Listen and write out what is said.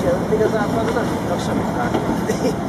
és én igazából az nem tudok semmit látni.